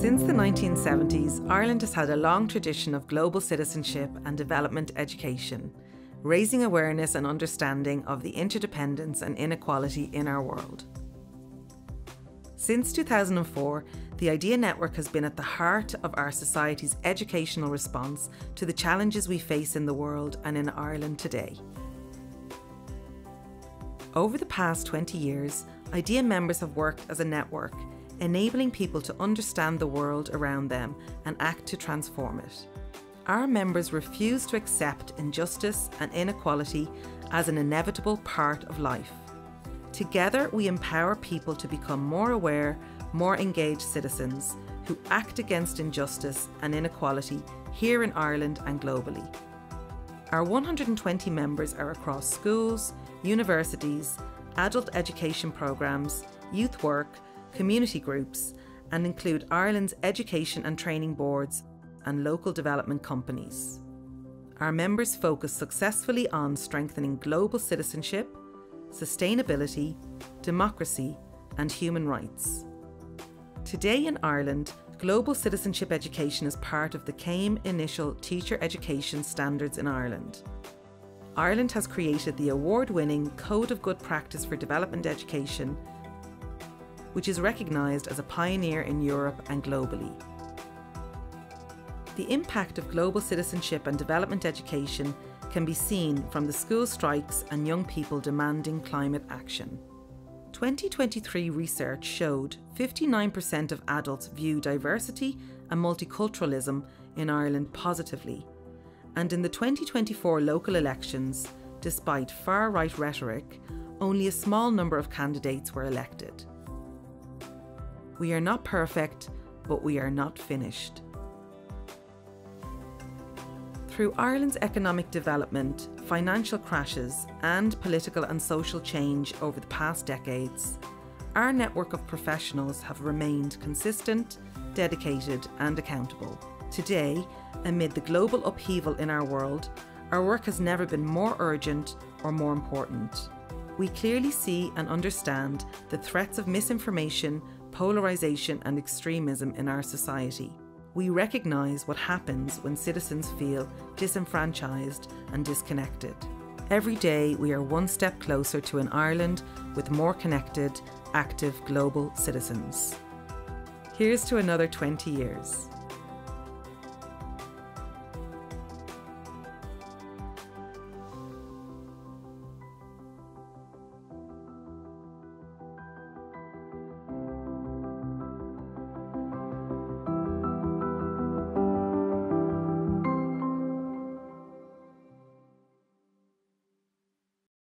Since the 1970s, Ireland has had a long tradition of global citizenship and development education, raising awareness and understanding of the interdependence and inequality in our world. Since 2004, the IDEA Network has been at the heart of our society's educational response to the challenges we face in the world and in Ireland today. Over the past 20 years, IDEA members have worked as a network, enabling people to understand the world around them and act to transform it. Our members refuse to accept injustice and inequality as an inevitable part of life. Together, we empower people to become more aware, more engaged citizens who act against injustice and inequality here in Ireland and globally. Our 120 members are across schools, universities, adult education programmes, youth work, community groups, and include Ireland's education and training boards and local development companies. Our members focus successfully on strengthening global citizenship, sustainability, democracy, and human rights. Today in Ireland, global citizenship education is part of the Céim Initial Teacher Education Standards in Ireland. Ireland has created the award winning Code of Good Practice for Development Education, which is recognised as a pioneer in Europe and globally. The impact of global citizenship and development education can be seen from the school strikes and young people demanding climate action. 2023 research showed 59% of adults view diversity and multiculturalism in Ireland positively. And in the 2024 local elections, despite far right rhetoric, only a small number of candidates were elected. We are not perfect, but we are not finished. Through Ireland's economic development, financial crashes, and political and social change over the past decades, our network of professionals have remained consistent, dedicated, and accountable. Today, amid the global upheaval in our world, our work has never been more urgent or more important. We clearly see and understand the threats of misinformation, polarisation, and extremism in our society we recognise what happens when citizens feel disenfranchised and disconnected. Every day, we are one step closer to an Ireland with more connected, active global citizens. Here's to another 20 years.